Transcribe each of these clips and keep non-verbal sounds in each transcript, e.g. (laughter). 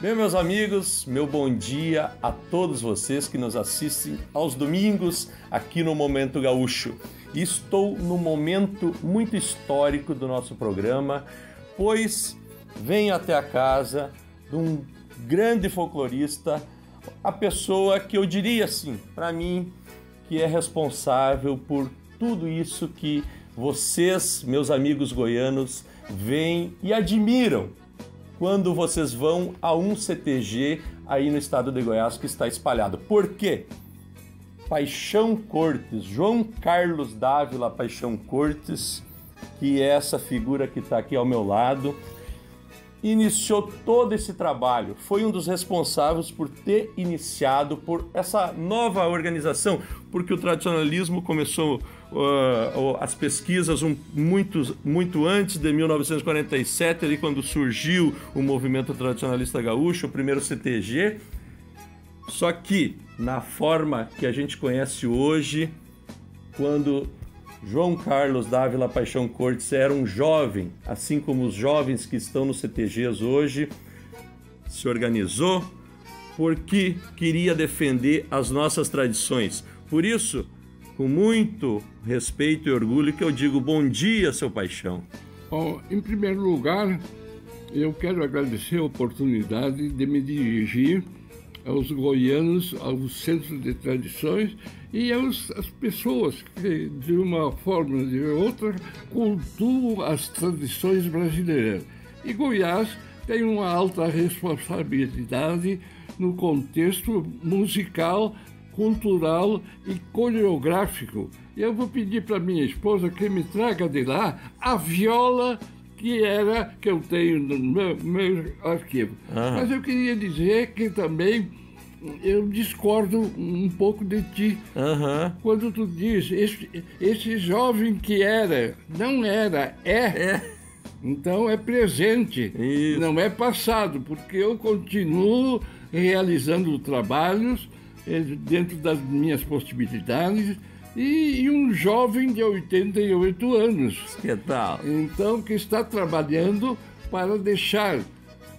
Bem, meus amigos, meu bom dia a todos vocês que nos assistem aos domingos aqui no Momento Gaúcho. Estou no momento muito histórico do nosso programa, pois venho até a casa de um grande folclorista, a pessoa que eu diria assim, para mim, que é responsável por tudo isso que vocês, meus amigos goianos, veem e admiram quando vocês vão a um CTG aí no estado de Goiás que está espalhado. Por quê? Paixão Cortes, João Carlos Dávila Paixão Cortes, que é essa figura que está aqui ao meu lado, iniciou todo esse trabalho, foi um dos responsáveis por ter iniciado por essa nova organização, porque o tradicionalismo começou uh, as pesquisas um, muito, muito antes de 1947, ali quando surgiu o movimento tradicionalista gaúcho, o primeiro CTG. Só que na forma que a gente conhece hoje, quando João Carlos Dávila Paixão Cortes era um jovem, assim como os jovens que estão nos CTGs hoje, se organizou porque queria defender as nossas tradições. Por isso, com muito respeito e orgulho, que eu digo bom dia, seu paixão. Bom, em primeiro lugar, eu quero agradecer a oportunidade de me dirigir aos goianos, aos centros de tradições e aos, às pessoas que, de uma forma ou de outra, cultuam as tradições brasileiras. E Goiás tem uma alta responsabilidade no contexto musical, cultural e coreográfico. Eu vou pedir para minha esposa que me traga de lá a viola que era que eu tenho no meu, meu arquivo. Ah. Mas eu queria dizer que também eu discordo um pouco de ti. Uhum. Quando tu diz, esse, esse jovem que era, não era, é. é. Então é presente, Isso. não é passado, porque eu continuo realizando trabalhos eh, dentro das minhas possibilidades e, e, um jovem de 88 anos. Que tal? Então, que está trabalhando para deixar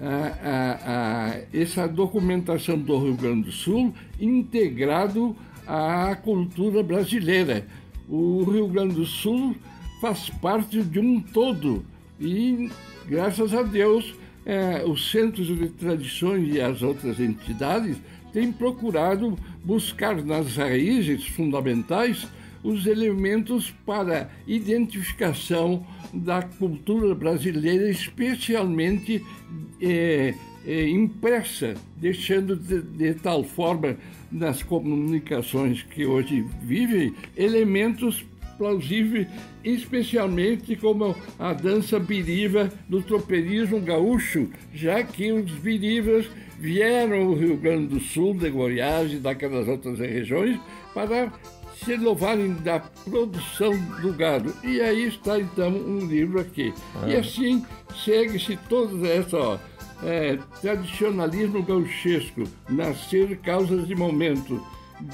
a, a, a, essa documentação do Rio Grande do Sul integrado à cultura brasileira. O Rio Grande do Sul faz parte de um todo e, graças a Deus, é, os centros de tradições e as outras entidades têm procurado buscar nas raízes fundamentais os elementos para identificação da cultura brasileira, especialmente é, é, impressa, deixando de, de, tal forma nas comunicações que hoje vivem elementos plausíveis, especialmente como a dança biriva do tropeirismo gaúcho, já que os birivas vieram ao Rio Grande do Sul, de Goiás e daquelas outras regiões para se louvarem da produção do gado. E aí está então um livro aqui. Ah. E assim segue-se toda essa ó, é, tradicionalismo gauchesco, nascer causas de momento,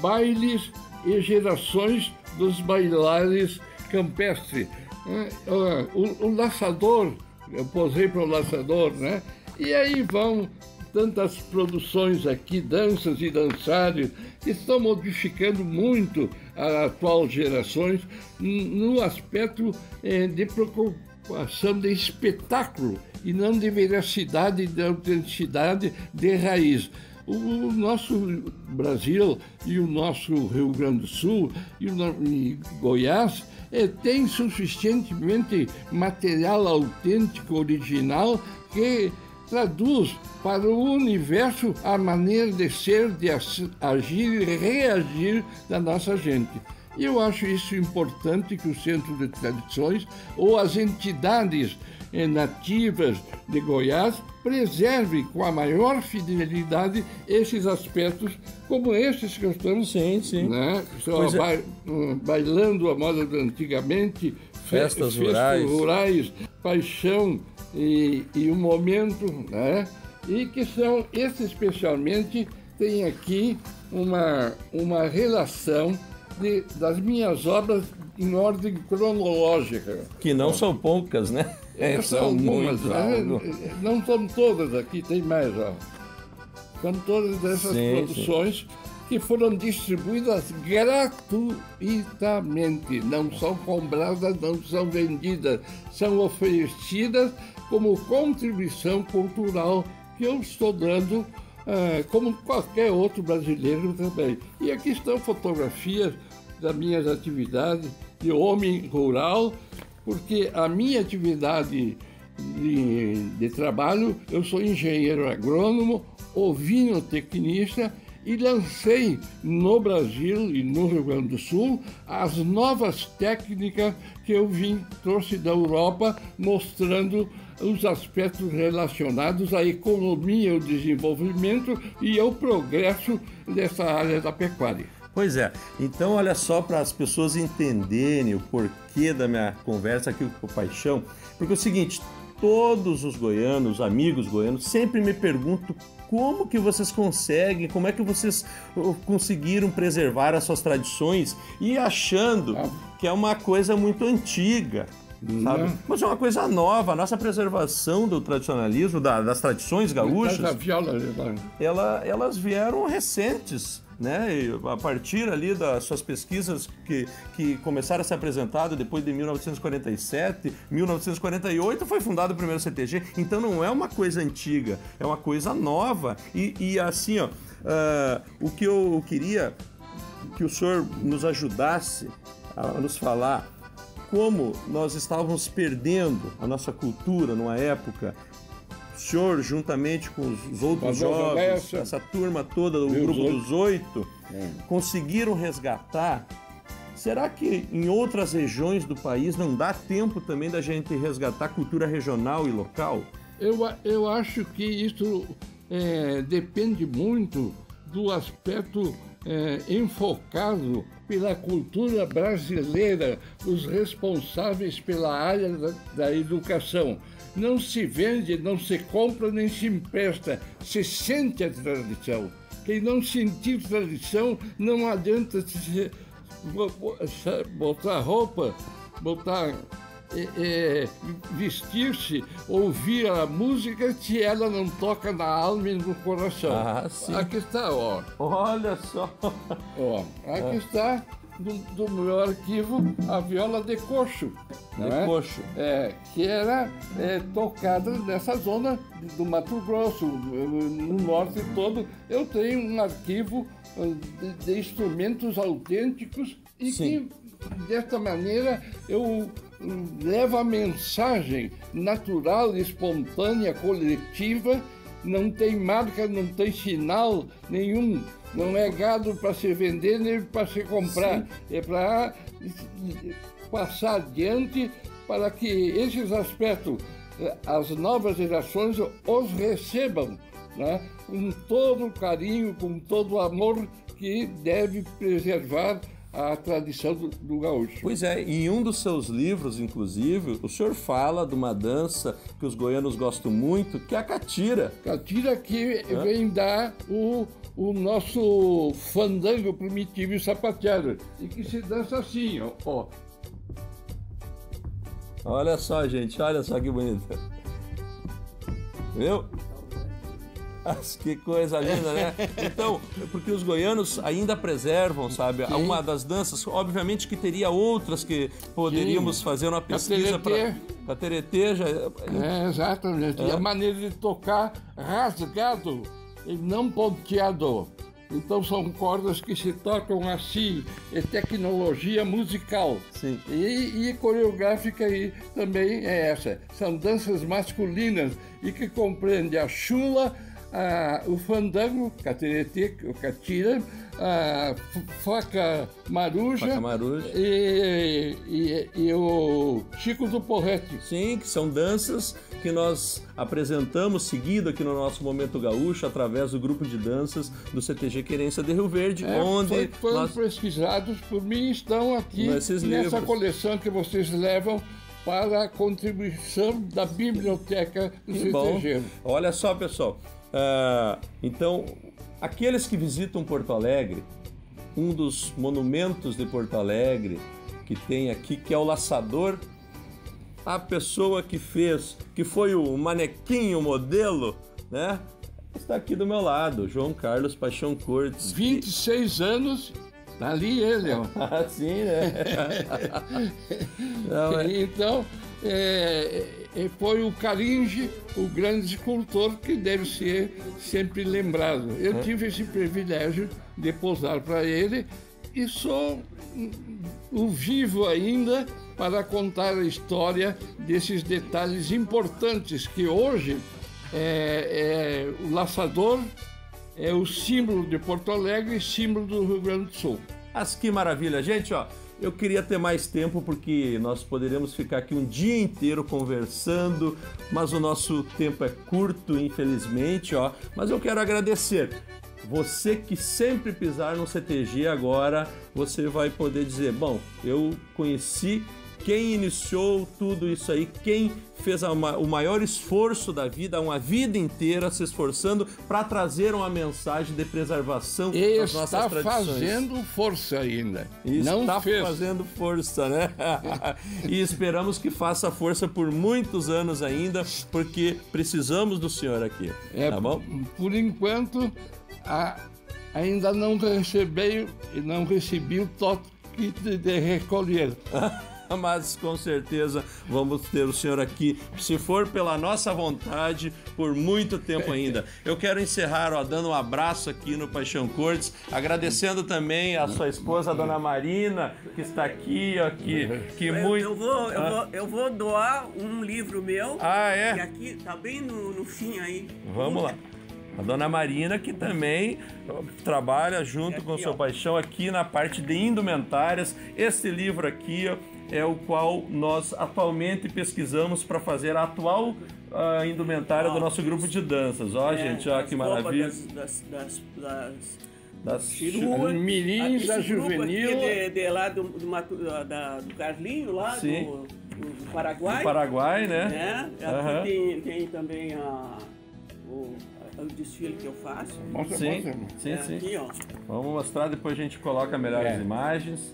bailes e gerações dos bailares campestres. É, o, laçador, eu posei para o laçador, né? E aí vão tantas produções aqui, danças e dançários, que estão modificando muito as atuais gerações no aspecto eh, de preocupação de espetáculo e não de veracidade de autenticidade de raiz. O nosso Brasil e o nosso Rio Grande do Sul e, o, e Goiás é, tem suficientemente material autêntico, original, que traduz para o universo a maneira de ser, de agir e reagir da nossa gente. E eu acho isso importante que o Centro de Tradições ou as entidades eh, nativas de Goiás preserve com a maior fidelidade esses aspectos, como esses que estamos sim, sim. Né? Só é. Hum, bailando a moda de antigamente, festas, fe rurais. rurais, paixão e, e o momento, né? e que são, esse especialmente, tem aqui uma, uma relação de, das minhas obras em ordem cronológica. Que não são poucas, né? É, são algumas, né? não são todas aqui, tem mais, ó. São todas essas sim, produções sim. que foram distribuídas gratuitamente, não são compradas, não são vendidas, são oferecidas como contribuição cultural que eu estou dando, uh, como qualquer outro brasileiro também. E aqui estão fotografias das minhas atividades de homem rural, porque a minha atividade de, de trabalho, eu sou engenheiro agrônomo, ovino-tecnista e lancei no Brasil e no Rio Grande do Sul as novas técnicas que eu vim, trouxe da Europa, mostrando os aspectos relacionados à economia, ao desenvolvimento e ao progresso dessa área da pecuária. Pois é. Então, olha só para as pessoas entenderem o porquê da minha conversa aqui com o Paixão. Porque é o seguinte, todos os goianos, amigos goianos, sempre me perguntam como que vocês conseguem, como é que vocês conseguiram preservar as suas tradições e achando ah. que é uma coisa muito antiga. Sabe? Mas é uma coisa nova, a nossa preservação do tradicionalismo, da, das tradições gaúchas, ela, elas vieram recentes né? E a partir ali das suas pesquisas que, que começaram a ser apresentadas depois de 1947, 1948 foi fundado o primeiro CTG, então não é uma coisa antiga, é uma coisa nova. E, e assim, ó, uh, o que eu queria que o senhor nos ajudasse a nos falar como nós estávamos perdendo a nossa cultura numa época senhor, juntamente com os outros jovens, essa turma toda do grupo oito. dos oito, é. conseguiram resgatar. Será que em outras regiões do país não dá tempo também da gente resgatar cultura regional e local? Eu, eu acho que isso é, depende muito do aspecto é, enfocado pela cultura brasileira, os responsáveis pela área da, da educação não se vende, não se compra, nem se empresta, se sente a tradição. Quem não sentir tradição, não adianta se botar roupa, botar é, é, vestir-se, ouvir a música se ela não toca na alma e no coração. Ah, sim. Aqui está, ó. Olha só. Ó, aqui está do, do meu arquivo a viola de coxo. De é? coxo. É, que era é, tocada nessa zona do Mato Grosso, no norte todo. Eu tenho um arquivo ah, de, de instrumentos autênticos e Sim. que, desta maneira, eu hum, levo a mensagem natural, espontânea, coletiva, não tem marca, não tem sinal nenhum não é gado para se vender nem para se comprar, Sim. é para passar adiante para que esses aspectos as novas gerações os recebam né? com todo o carinho, com todo o amor que deve preservar a tradição do, do, gaúcho. Pois é, em um dos seus livros, inclusive, o senhor fala de uma dança que os goianos gostam muito, que é a catira. Catira que é. vem dar o, o nosso fandango primitivo e sapateado, e que se dança assim, ó. ó. Olha só, gente, olha só que bonito. Viu? (laughs) que coisa linda, né? Então, porque os goianos ainda preservam, sabe? Sim. Uma das danças, obviamente que teria outras que poderíamos Sim. fazer uma pesquisa para a Teretê já. É, exatamente. É. E a maneira de tocar rasgado e não ponteado. Então são cordas que se tocam assim, é tecnologia musical. Sim. E, e coreográfica aí também é essa. São danças masculinas e que compreende a chula, ah, o fandango, caterete, o catira, a faca maruja, faca maruja. E, e, e, o Chico do Porrete. Sim, que são danças que nós apresentamos seguido aqui no nosso Momento Gaúcho através do grupo de danças do CTG Querência de Rio Verde, é, onde foram nós... pesquisados por mim estão aqui Nesses nessa livros. coleção que vocês levam para a contribuição da biblioteca do que CTG. Bom. Olha só, pessoal, Uh, então, aqueles que visitam Porto Alegre, um dos monumentos de Porto Alegre que tem aqui, que é o Laçador. A pessoa que fez, que foi o manequim, o modelo, né? Está aqui do meu lado, João Carlos Paixão Cortes. 26 anos, tá ali ele, ó. (laughs) Ah, sim, né? (laughs) Não, é... Então, é, é, foi o Caringe, o grande escultor, que deve ser sempre lembrado. Eu é. tive esse privilégio de posar para ele e sou o vivo ainda para contar a história desses detalhes importantes que hoje é, é, o laçador é o símbolo de Porto Alegre e símbolo do Rio Grande do Sul. Mas que maravilha, gente, ó. Eu queria ter mais tempo porque nós poderíamos ficar aqui um dia inteiro conversando, mas o nosso tempo é curto, infelizmente, ó. Mas eu quero agradecer. Você que sempre pisar no CTG agora, você vai poder dizer: bom, eu conheci quem iniciou tudo isso aí, quem fez a, o maior esforço da vida, uma vida inteira se esforçando para trazer uma mensagem de preservação e das nossas tradições. Está fazendo força ainda. E Não está fez. fazendo força, né? (laughs) e esperamos que faça força por muitos anos ainda, porque precisamos do senhor aqui. É, tá bom? Por enquanto, a, ainda não recebi, não recebi o toque de, de recolher. (laughs) (laughs) mas com certeza vamos ter o senhor aqui, se for pela nossa vontade, por muito tempo (laughs) ainda. Eu quero encerrar, ó, dando um abraço aqui no Paixão Cortes, agradecendo também a sua esposa, a dona Marina, que está aqui, ó, que, que eu, muito... Eu vou, eu, ah. vou, eu vou doar um livro meu. Ah, é? Que aqui tá bem no, no fim aí. Vamos lá. A dona Marina, que também trabalha junto aqui, com o seu ó. paixão aqui na parte de indumentárias. Esse livro aqui, ó, é o qual nós atualmente pesquisamos para fazer a atual uh, indumentária do nosso grupo de danças. Ó, é, gente, ó que maravilha. Das, das, das, das, das mirins da juvenil. De, de, lá do, do, da, do Carlinho, lá Sim. Do, do Paraguai. Do Paraguai, né? né? Aqui uhum. tem, tem também a, o, o desfile que eu faço. Mostra, sim, mostra. sim, é sim. Aqui, Vamos mostrar, depois a gente coloca melhores é. imagens.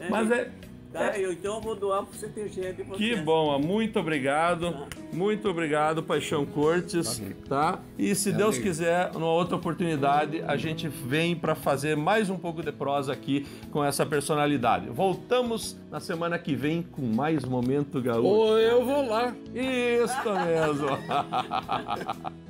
É, Mas é, Tá, eu então vou doar pro CTG de vocês. Que bom, muito obrigado. Tá. Muito obrigado, Paixão Cortes, tá? E se Deus quiser, numa outra oportunidade, a gente vem para fazer mais um pouco de prosa aqui com essa personalidade. Voltamos na semana que vem com mais Momento Gaúcho. Ou eu vou lá. Isso mesmo. (laughs)